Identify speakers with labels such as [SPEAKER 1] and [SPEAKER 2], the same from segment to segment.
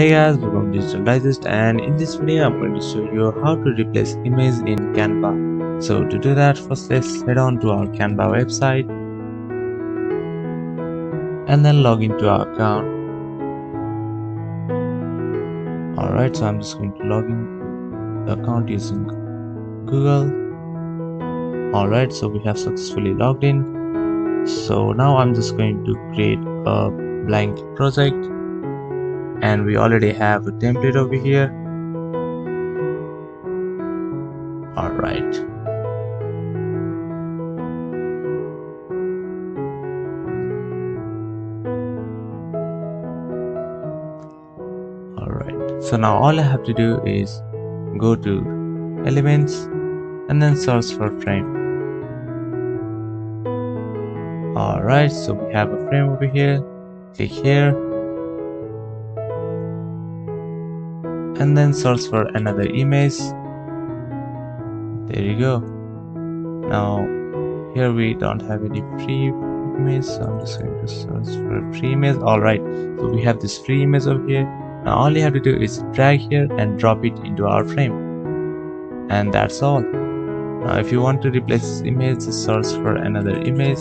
[SPEAKER 1] Hey guys, welcome to Digital Digest and in this video I'm going to show you how to replace image in Canva. So to do that first let's head on to our Canva website and then log into our account. Alright, so I'm just going to log in the account using Google. Alright, so we have successfully logged in. So now I'm just going to create a blank project and we already have a template over here. All right. All right. So now all i have to do is go to elements and then search for frame. All right. So we have a frame over here. Click here and then search for another image. There you go. Now here we don't have any free image so i'm just going to search for a free image. All right so we have this free image over here. Now all you have to do is drag here and drop it into our frame. And that's all. Now if you want to replace this image search for another image.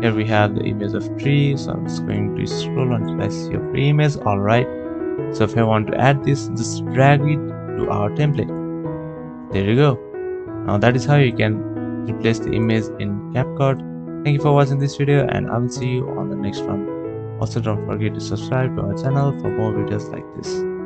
[SPEAKER 1] Here we have the image of tree so i'm just going to scroll until i see a free image. All right so if I want to add this just drag it to our template. There you go. Now that is how you can replace the image in CapCut. Thank you for watching this video and I will see you on the next one. Also don't forget to subscribe to our channel for more videos like this